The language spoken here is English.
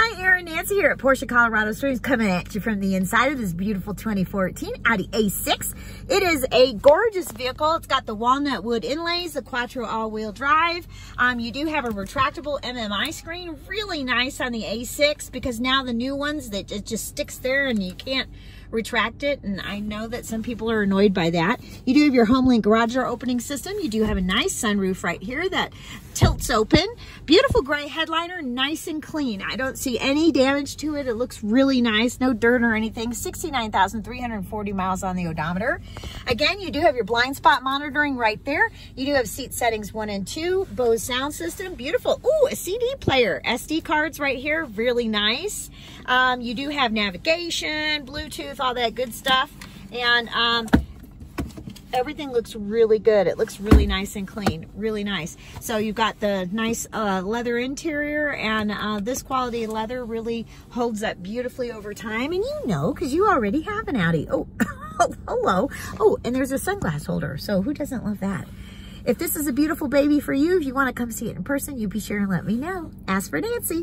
Hi, Erin Nancy here at Porsche Colorado Springs coming at you from the inside of this beautiful 2014 Audi A6. It is a gorgeous vehicle. It's got the walnut wood inlays, the quattro all-wheel drive. Um, you do have a retractable MMI screen. Really nice on the A6 because now the new ones that it just sticks there and you can't retract it and I know that some people are annoyed by that. You do have your HomeLink garage door opening system. You do have a nice sunroof right here that tilts open. Beautiful gray headliner, nice and clean. I don't see any damage to it. It looks really nice, no dirt or anything. 69,340 miles on the odometer. Again, you do have your blind spot monitoring right there. You do have seat settings one and two, Bose sound system, beautiful. Ooh, a CD player, SD cards right here, really nice. Um, you do have navigation, Bluetooth, all that good stuff. And um, everything looks really good. It looks really nice and clean, really nice. So you've got the nice uh, leather interior and uh, this quality leather really holds up beautifully over time. And you know, because you already have an Audi. Oh, hello. Oh, and there's a sunglass holder. So who doesn't love that? If this is a beautiful baby for you, if you want to come see it in person, you be sure and let me know. Ask for Nancy.